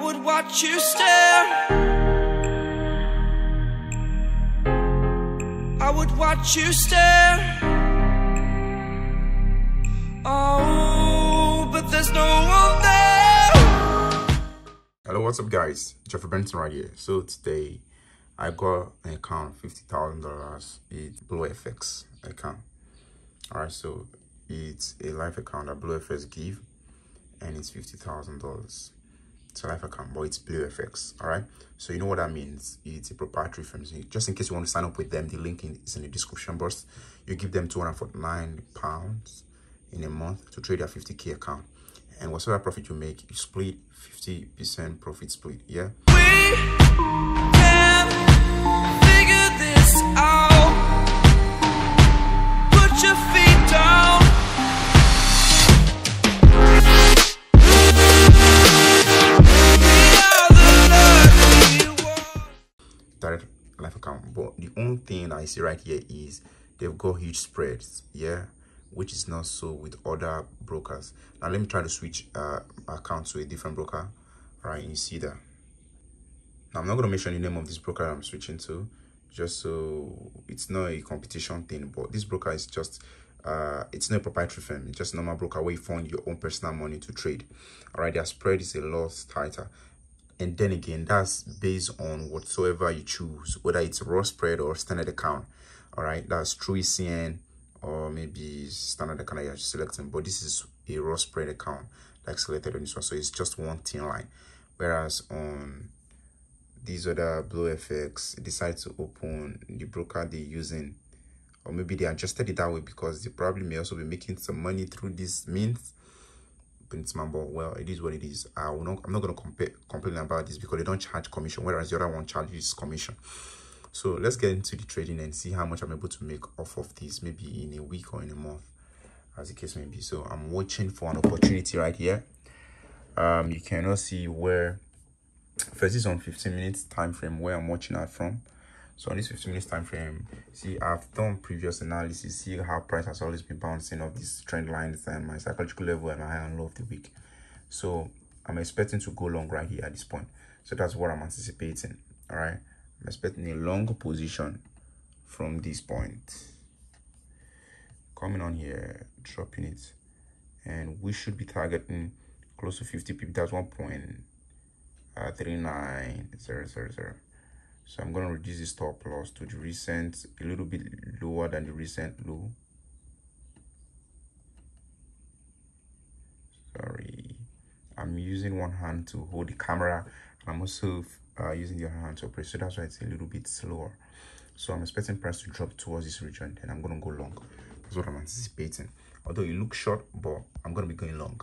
would watch you stare I would watch you stare Oh, but there's no one there Hello, what's up guys? Jeffrey Benson right here. So today, I got an account, $50,000. It's FX account. Alright, so it's a live account that fx give and it's $50,000. Salifica, but it's BluFX. All right. So you know what that means. It's a proprietary firm. So just in case you want to sign up with them, the link is in the description box. You give them 249 pounds in a month to trade their 50k account. And whatever profit you make, you split 50% profit split. Yeah. Thing i see right here is they've got huge spreads yeah which is not so with other brokers. Now let me try to switch uh account to a different broker. Right? you see that. Now i'm not to mention the name of this broker i'm switching to just so it's not a competition thing but this broker is just uh it's not a proprietary firm. It's just a normal broker where you fund your own personal money to trade. All right their spread is a lot tighter and then again that's based on whatsoever you choose whether it's raw spread or standard account. All right that's true ecn or maybe standard account you're selecting but this is a raw spread account like selected on this one. So it's just one thin line. Whereas on these other BluFX decide to open the broker they're using or maybe they adjusted it that way because they probably may also be making some money through this means my ball. Well, it is what it is. I will not. I'm not gonna compare complain about this because they don't charge commission, whereas the other one charges commission. So let's get into the trading and see how much I'm able to make off of this, maybe in a week or in a month, as the case may be. So I'm watching for an opportunity right here. Um, you cannot see where first is on 15 minutes time frame where I'm watching out from. So on this 15 minutes time frame, see I've done previous analysis, see how price has always been bouncing off these trend lines and my psychological level and my high and low of the week. So I'm expecting to go long right here at this point. So that's what I'm anticipating. All right. I'm expecting a long position from this point. Coming on here, dropping it. And we should be targeting close to 50 pips. That's one point uh, 3900. So I'm going to reduce the stop loss to the recent, a little bit lower than the recent low. Sorry. I'm using one hand to hold the camera. I'm also uh, using the other hand to operate. So that's why it's a little bit slower. So I'm expecting price to drop towards this region. Then I'm going to go long. That's what I'm anticipating. Although it looks short, but I'm going to be going long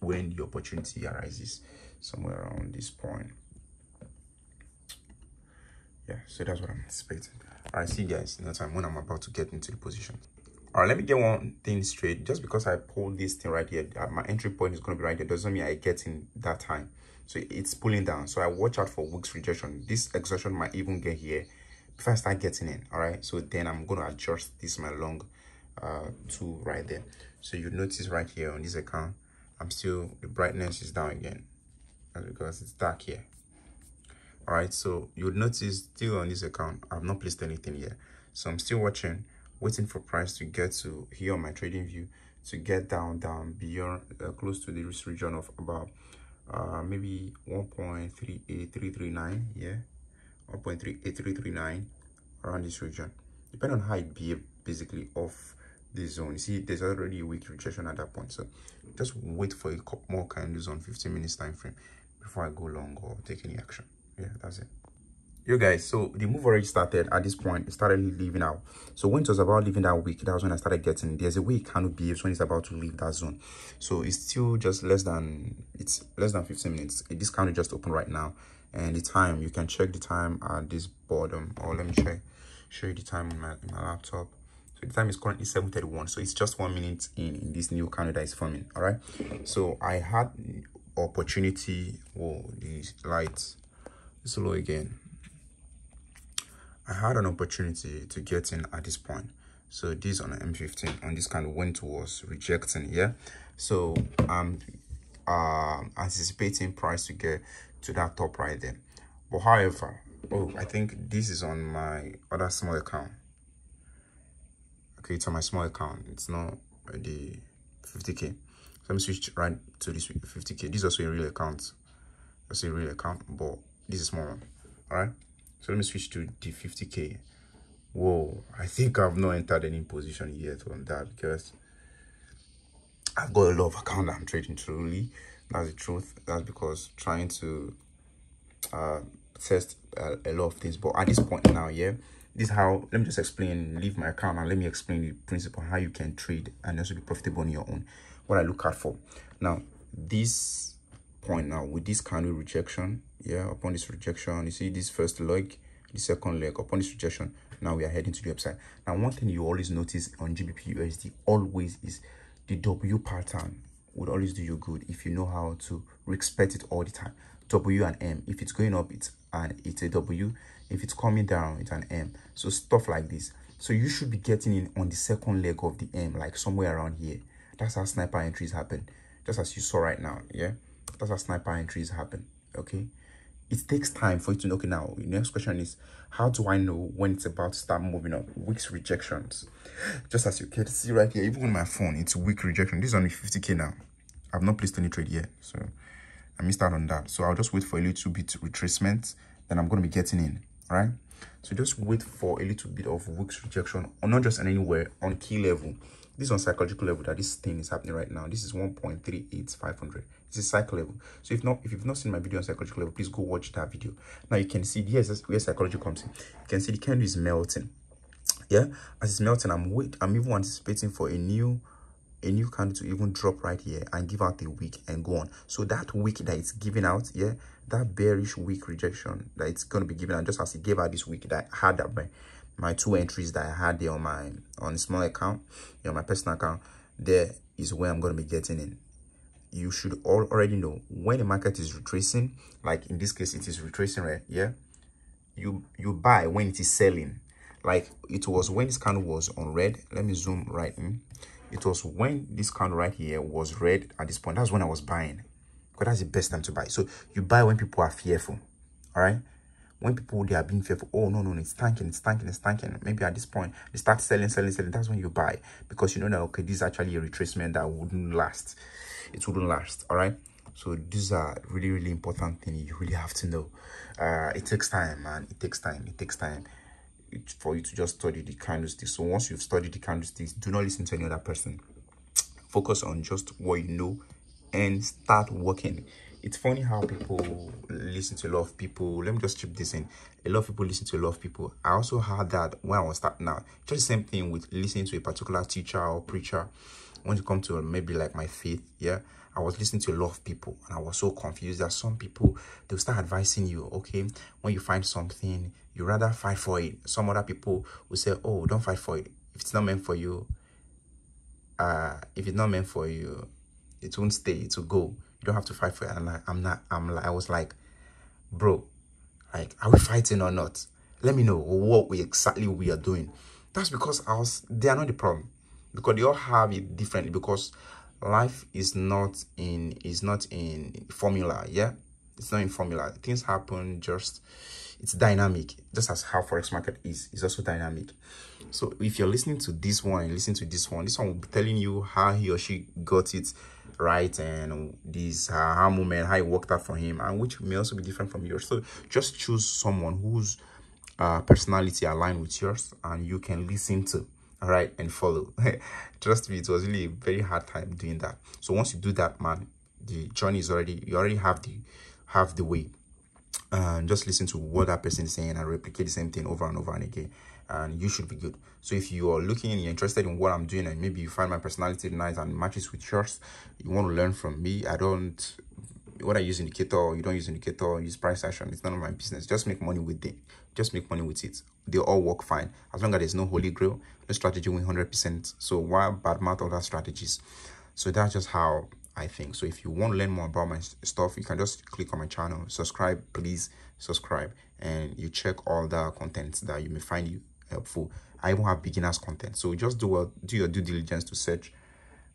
when the opportunity arises somewhere around this point yeah so that's what i'm anticipating all right see you guys in no time when i'm about to get into the position. All right let me get one thing straight. Just because i pulled this thing right here uh, my entry point is going to be right there doesn't mean i get in that time. So it's pulling down. So i watch out for wicks rejection. This exhaustion might even get here before i start getting in all right? So then i'm going to adjust this my long uh tool right there. So you notice right here on this account i'm still the brightness is down again. Because it's dark here all right so you'll notice still on this account i've not placed anything here so i'm still watching waiting for price to get to here on my trading view to get down down beyond uh, close to the risk region of about uh maybe 1.38339 yeah? 1.38339 around this region. Depending on how it be basically off this zone. You see there's already a weak rejection at that point. So just wait for a couple more candles on 15 minutes time frame before i go long or take any action yeah that's it you guys so the move already started at this point it started leaving out so when it was about leaving that week that was when i started getting there's a way it cannot behaves when it's about to leave that zone so it's still just less than it's less than 15 minutes this candle just opened right now and the time you can check the time at this bottom or let me check show you the time on my, in my laptop so the time is currently 7:31. So it's just one minute in, in this new calendar that is forming. All right. So I had opportunity. Oh, these lights is low again. I had an opportunity to get in at this point. So this on the M15 on this kind of went was rejecting. Yeah. So I'm um anticipating price to get to that top right there but however oh i think this is on my other small account okay it's on my small account it's not the 50k so let me switch right to this 50k this is also a real account that's a real account but this is small one. All right so let me switch to the 50k whoa i think i've not entered any position yet on that because i've got a lot of account that i'm trading truly. That's the truth. That's because trying to uh test a, a lot of things. But at this point now yeah this is how let me just explain leave my account and let me explain the principle how you can trade and also be profitable on your own. What i look out for. Now this point now with this candle rejection yeah upon this rejection you see this first leg the second leg upon this rejection now we are heading to the upside now one thing you always notice on gbp usd always is the w pattern would always do you good if you know how to respect it all the time. W and m if it's going up it's and it's a w. If it's coming down it's an m. So stuff like this. So you should be getting in on the second leg of the m like somewhere around here. That's how sniper entries happen. Just as you saw right now yeah that's how sniper entries happen okay? It takes time for you to know okay now the next question is how do i know when it's about to start moving up? Weak rejections. Just as you can see right here even on my phone it's weak rejection. This is only 50k now. I've not placed any trade yet so i missed out on that. So i'll just wait for a little bit retracement then i'm going to be getting in right so just wait for a little bit of weak rejection or not just anywhere on key level. This is on psychological level that this thing is happening right now. This is 1.38500 this is cycle level. So if not if you've not seen my video on psychological level please go watch that video. Now you can see here's where psychology comes in. You can see the candle is melting. Yeah? As it's melting i'm wait i'm even anticipating for a new a new candle to even drop right here and give out a week and go on. So that week that it's giving out yeah that bearish wick rejection that it's going to be given out just as it gave out this week that I had that my, my two entries that i had there on my on a small account you know my personal account there is where i'm going to be getting in you should all already know when the market is retracing like in this case it is retracing right? Yeah. You you buy when it is selling. Like it was when this candle was on red. Let me zoom right in. It was when this candle right here was red at this point. That's when i was buying. Because that's the best time to buy. So you buy when people are fearful. All right when people they are being fearful oh no no, it's tanking it's tanking it's tanking. Maybe at this point they start selling selling selling. That's when you buy because you know that okay this is actually a retracement that wouldn't last. It wouldn't last all right? So these are really really important things you really have to know. Uh it takes time man. It takes time. It takes time. For you to just study the candlesticks so once you've studied the candlesticks do not listen to any other person. Focus on just what you know and start working it's funny how people listen to a lot of people. Let me just chip this in. A lot of people listen to a lot of people. I also had that when i was starting out just the same thing with listening to a particular teacher or preacher. When you come to maybe like my faith yeah i was listening to a lot of people and i was so confused that some people they'll start advising you okay when you find something you rather fight for it. Some other people will say oh don't fight for it. If it's not meant for you uh if it's not meant for you it won't stay it will go you don't have to fight for it. And like i'm not i'm like i was like bro like are we fighting or not? Let me know what we exactly we are doing. That's because i was they are not the problem. Because they all have it differently because life is not in is not in formula yeah? It's not in formula. Things happen just it's dynamic. Just as how forex market is is also dynamic. So if you're listening to this one listen to this one this one will be telling you how he or she got it right and this uh, how moment how it worked out for him and which may also be different from yours. So just choose someone whose uh, personality aligned with yours and you can listen to all right and follow. Trust me it was really a very hard time doing that. So once you do that man the journey is already you already have the have the way. And just listen to what that person is saying and replicate the same thing over and over and again and you should be good. So if you are looking and you're interested in what i'm doing and maybe you find my personality nice and matches with yours you want to learn from me i don't what i use indicator or you don't use indicator or use price action it's none of my business. Just make money with it. Just make money with it. They all work fine. As long as there's no holy grail no strategy win 100 percent. So why bad mouth other strategies? So that's just how I think. So if you want to learn more about my stuff, you can just click on my channel, subscribe, please subscribe, and you check all the contents that you may find you helpful. I even have beginners content. So just do, a, do your due diligence to search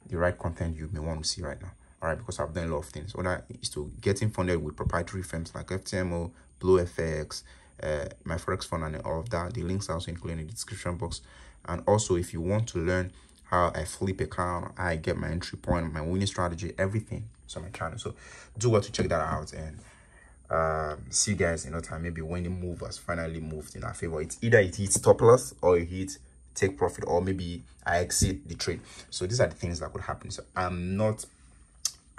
the right content you may want to see right now. all right because i've done a lot of things whether it's to getting funded with proprietary firms like ftmo BluFX uh, my forex fund and all of that the links are also included in the description box and also if you want to learn how i flip a account i get my entry point my winning strategy everything So my channel so do well to check that out and um, see you guys in no time. Maybe when the move has finally moved in our favor. It's either it hits top loss or it hits take profit or maybe i exit the trade. So these are the things that could happen. So i'm not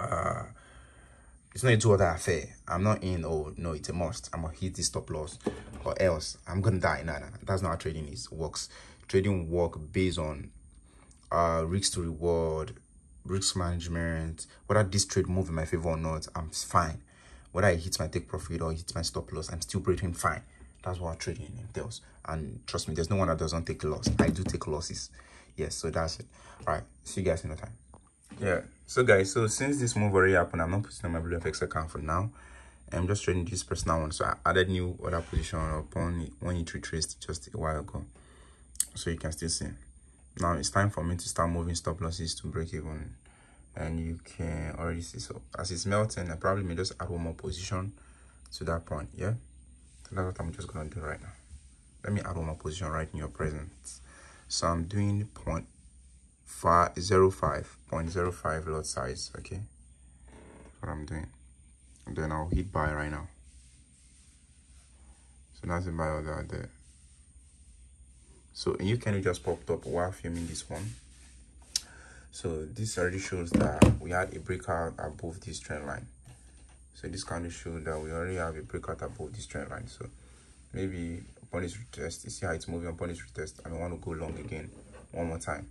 uh it's not a two other affair. I'm not in oh no it's a must. I'm gonna hit this stop loss or else i'm gonna die. No, no, that's not how trading is works. Trading work based on uh risk to reward risk management whether this trade move in my favor or not i'm fine whether i hit my take profit or hit my stop loss i'm still breaking fine. That's what I'm trading entails and trust me there's no one that doesn't take loss. I do take losses. Yes so that's it. All right see you guys in the time. Yeah. So guys so since this move already happened i'm not putting on my BluFX account for now. I'm just trading this personal one. So i added new other position upon when it retraced just a while ago. So you can still see. Now it's time for me to start moving stop losses to break even and you can already see so as it's melting i probably may just add one more position to that point yeah? So that's what i'm just gonna do right now. Let me add one more position right in your presence. So i'm doing point five zero five point zero five lot size okay? That's what i'm doing. And then i'll hit buy right now. So that's the buy order there. So you can just popped up while filming this one so this already shows that we had a breakout above this trend line. So this kind of shows that we already have a breakout above this trend line. So maybe upon this retest you see how it's moving upon this retest i want to go long again. One more time.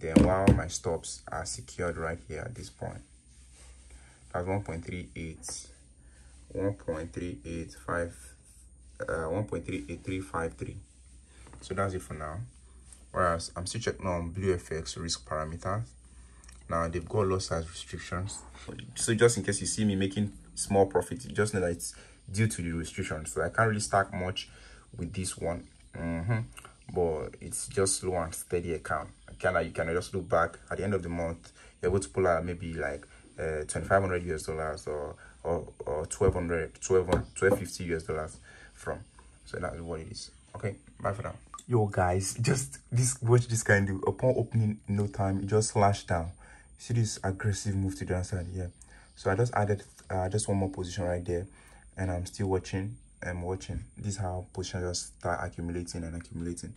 Then while my stops are secured right here at this point that's 1.38 1.385 uh 1.38353 so that's it for now whereas i'm still checking on BluFX risk parameters. Now they've got low size restrictions. So just in case you see me making small profit you just know that it's due to the restrictions. So i can't really stack much with this one. Mm -hmm. but it's just slow and steady account. Kind of you can just look back at the end of the month you're able to pull out maybe like uh 2500 us dollars or or, or 1200 12 1250 us dollars from. So that's what it is okay bye for now. Yo guys just this watch this kind of upon opening no time just flashed down. See this aggressive move to the other side? Yeah. So i just added uh, just one more position right there and i'm still watching i'm watching. This how position just start accumulating and accumulating.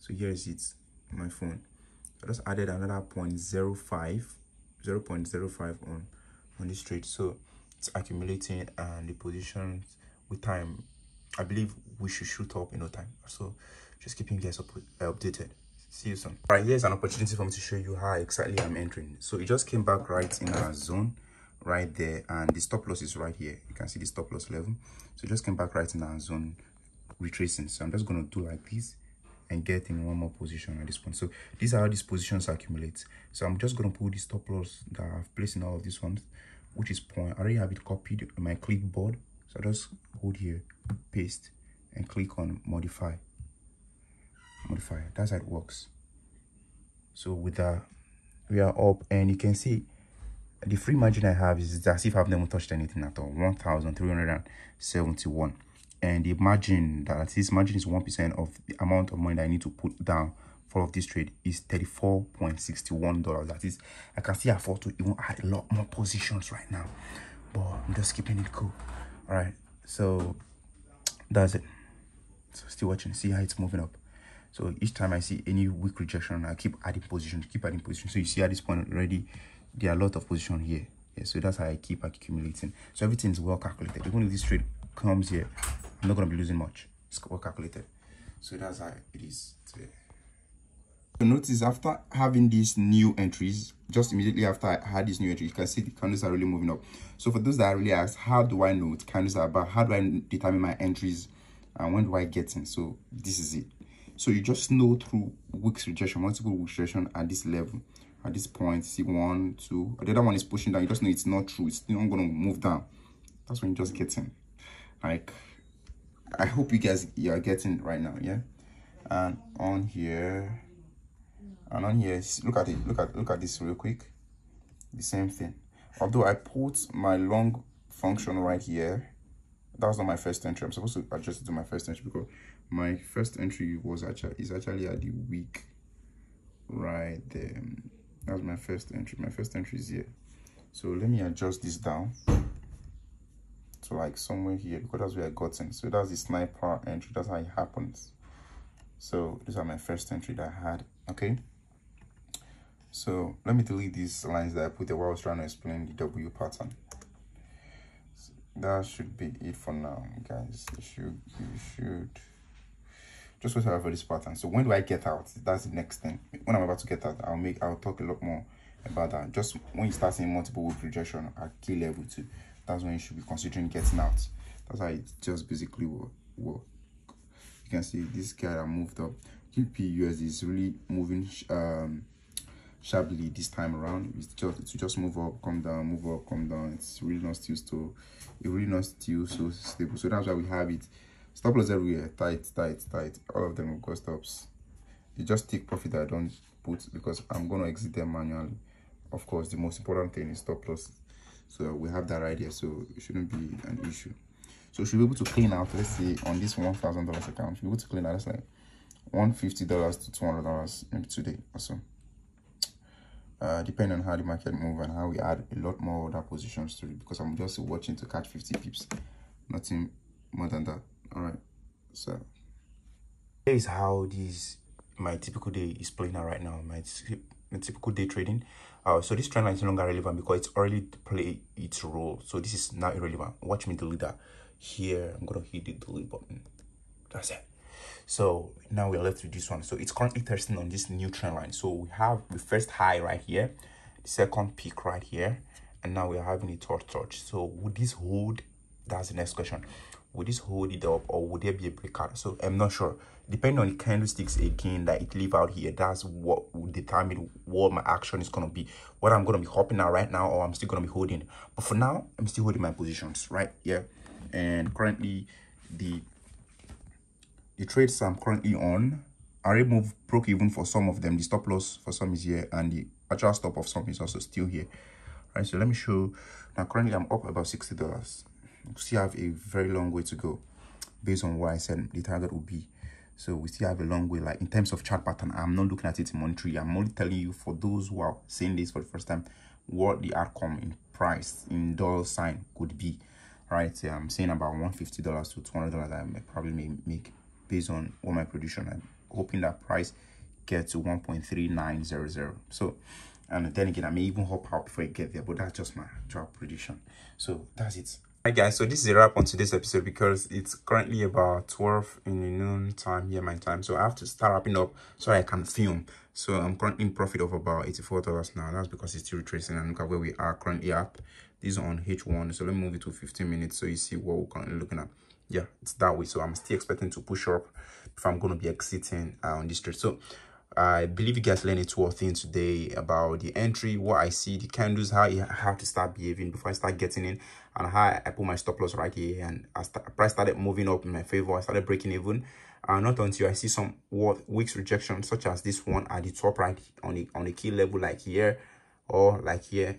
So here is it my phone. I just added another 0.05 0 0.05 on on this trade so it's accumulating and the positions with time i believe we should shoot up in no time. So just keeping you guys up, uh, updated. See you soon. All right here's an opportunity for me to show you how exactly i'm entering. So it just came back right in our zone right there and the stop loss is right here. You can see the stop loss level. So it just came back right in our zone retracing. So i'm just going to do like this and get in one more position at this point so these are how these positions accumulate. So i'm just going to pull the stop loss that i've placed in all of these ones which is point i already have it copied on my clipboard so just hold here paste and click on modify. Modify that's how it works. So with that we are up and you can see the free margin i have is as if i've never touched anything at all 1371 and the margin that this margin is one percent of the amount of money that i need to put down for of this trade is 34.61 dollars. That is i can still afford to even add a lot more positions right now but i'm just keeping it cool all right so that's it. So still watching see how it's moving up. So each time i see any weak rejection i keep adding positions keep adding position. So you see at this point already there are a lot of position here. Yeah, so that's how i keep accumulating. So everything is well calculated. Even if this trade comes here i'm not going to be losing much. It's well calculated. So that's how it is today notice after having these new entries just immediately after i had this new entry you can see the candles are really moving up. So for those that really ask how do i know what candles are about how do i determine my entries and when do i get in? So this is it. So you just know through wicks rejection multiple wicks rejection at this level at this point see one two the other one is pushing down you just know it's not true it's not going to move down. That's when you just get in. Like i hope you guys you are getting right now yeah? And on here and on here look at it look at look at this real quick. The same thing. Although i put my long function right here that was not my first entry. I'm supposed to adjust it to my first entry because my first entry was actually is actually at the week right there. That was my first entry. My first entry is here. So let me adjust this down to like somewhere here because that's where i got in. So that's the sniper entry. That's how it happens. So these are my first entry that i had okay so let me delete these lines that i put there while i was trying to explain the w pattern. So that should be it for now guys. You should you should just wait for this pattern. So when do i get out? That's the next thing. When i'm about to get out i'll make i'll talk a lot more about that. Just when you start seeing multiple wick rejection at key level two that's when you should be considering getting out. That's how it just basically work, work. you can see this guy that moved up. GBPUSD is really moving um sharply this time around. It's just to just move up come down move up come down. It's really not still so it really not still so stable. So that's why we have it. Stop loss everywhere. Tight tight tight. All of them have got stops. You just take profit i don't put because i'm to exit them manually. Of course the most important thing is stop loss. So we have that right here so it shouldn't be an issue. So should be able to clean out let's say on this one thousand dollars account should be able to clean out that's like 150 dollars to 200 dollars maybe today or so uh, depending on how the market move and how we add a lot more other positions to it because i'm just watching to catch 50 pips. Nothing more than that. All right. So. Here is how this my typical day is playing out right now my, my typical day trading. Uh, so this trend line is no longer relevant because it's already play its role. So this is not irrelevant. Watch me delete that. Here i'm gonna hit the delete button. That's it so now we're left with this one. So it's currently testing on this new trend line. So we have the first high right here the second peak right here and now we're having a third touch. So would this hold? That's the next question. Would this hold it up or would there be a breakout? So i'm not sure. Depending on the candlesticks again that it leave out here that's what will determine what my action is going to be. What i'm going to be hopping out right now or i'm still going to be holding. But for now i'm still holding my positions right yeah and currently the the trades i'm currently on I move broke even for some of them the stop loss for some is here and the actual stop of some is also still here right so let me show now currently i'm up about 60 dollars You still have a very long way to go based on what I said the target will be. So we still have a long way. Like in terms of chart pattern, I'm not looking at it in monetary. I'm only telling you for those who are seeing this for the first time, what the outcome in price in dollar sign could be. Right, so I'm saying about 150 dollars to 200 dollars. I may probably may make based on what my prediction. I'm hoping that price gets to 1.3900. So, and then again, I may even hop out before I get there, but that's just my chart prediction. So that's it. Hi guys, so this is a wrap on today's episode because it's currently about 12 in the noon time here my time. So I have to start wrapping up so I can film. So I'm currently in profit of about $84 now. That's because it's still retracing and look at where we are currently at. This is on H1. So let me move it to 15 minutes so you see what we're currently looking at. Yeah, it's that way. So I'm still expecting to push up if I'm going to be exiting uh, on this trade. So I believe you guys learned two or things today about the entry, what I see, the candles, how you have to start behaving before I start getting in, and how I put my stop loss right here. And as price started moving up in my favor, I started breaking even. Uh, not until I see some wicks rejection, such as this one at the top right on the on the key level, like here or like here,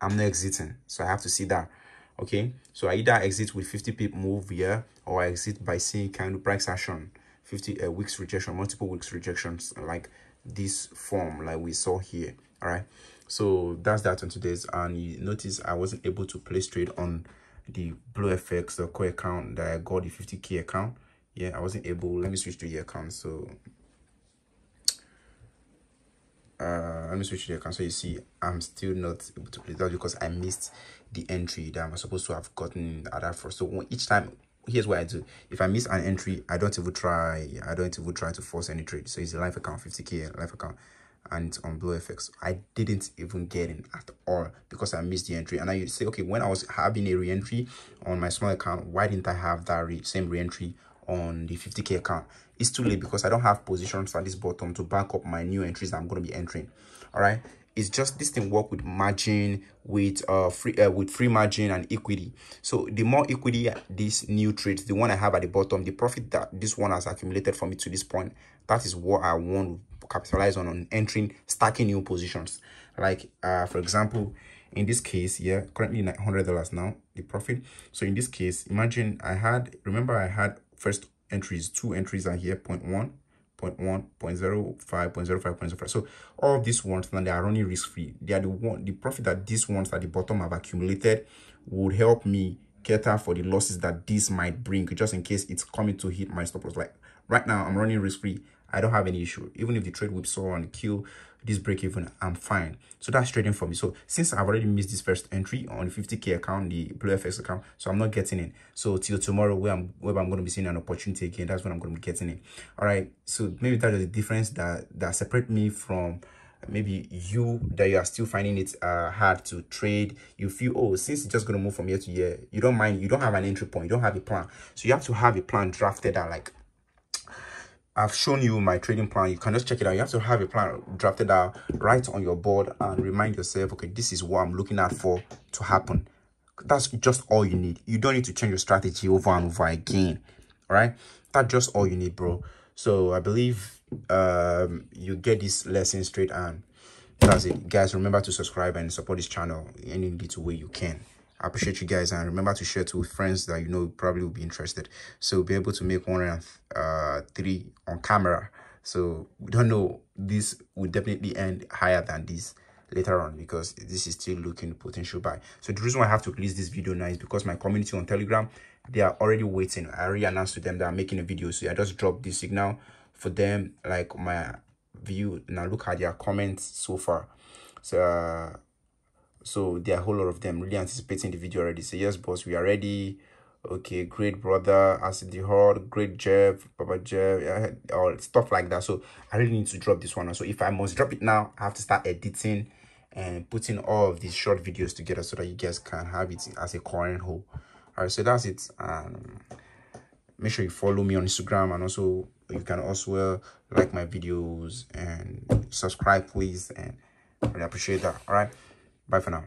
I'm not exiting. So I have to see that. Okay, so I either exit with 50 pip move here, or I exit by seeing kind of price action. 50 uh, wicks rejection multiple wicks rejections like this form like we saw here. All right so that's that on today's and you notice i wasn't able to place trade on the BluFX the core account that i got the 50k account. Yeah i wasn't able let me switch to the account. So uh let me switch the account so you see i'm still not able to play that because i missed the entry that i'm supposed to have gotten at that first so each time here's what I do. If I miss an entry, I don't even try. I don't even try to force any trade. So it's a live account, 50k live account, and on BluFX. I didn't even get in at all because I missed the entry. And I say, okay, when I was having a re-entry on my small account, why didn't I have that re same re-entry on the 50k account? It's too late because I don't have positions at this bottom to back up my new entries I'm going to be entering. All right it's just this thing work with margin with uh free uh, with free margin and equity so the more equity this new trades the one i have at the bottom the profit that this one has accumulated for me to this point that is what i want to capitalize on on entering stacking new positions like uh for example in this case yeah currently $900 now the profit so in this case imagine i had remember i had first entries two entries are here point one 0.1, 0.05, 0.05, 0.05. So all these ones now they are running risk free. They are the one the profit that these ones at the bottom have accumulated would help me cater for the losses that this might bring just in case it's coming to hit my stop loss. Like right now, I'm running risk free. I don't have any issue. Even if the trade whipsaw and kill this break even, I'm fine. So that's trading for me. So since I've already missed this first entry on 50k account, the BluFX account, so I'm not getting in. So till tomorrow, where I'm where I'm going to be seeing an opportunity again, that's when I'm going to be getting in. All right. So maybe that is the difference that that separate me from maybe you that you are still finding it uh, hard to trade you feel oh since it's just going to move from year to year you don't mind you don't have an entry point you don't have a plan so you have to have a plan drafted like I've shown you my trading plan. You can just check it out. You have to have a plan drafted out right on your board and remind yourself, okay, this is what I'm looking at for to happen. That's just all you need. You don't need to change your strategy over and over again. All right. That's just all you need, bro. So I believe um, you get this lesson straight and that's it. Guys, remember to subscribe and support this channel in any little way you can. I appreciate you guys and remember to share to friends that you know probably will be interested. So be able to make one and uh, three on camera. So we don't know this will definitely end higher than this later on because this is still looking potential buy. So the reason I have to release this video now is because my community on Telegram, they are already waiting. I already announced to them that I'm making a video. So I just dropped this signal for them, like my view. Now look at their comments so far. So uh, so there are a whole lot of them. Really anticipating the video already. Say yes boss we are ready. Okay great brother acid the horde great jeff papa jeff or stuff like that. So i really need to drop this one so if i must drop it now i have to start editing and putting all of these short videos together so that you guys can have it as a current whole. All right so that's it. Um make sure you follow me on instagram and also you can also like my videos and subscribe please and I really appreciate that. All right Bye for now.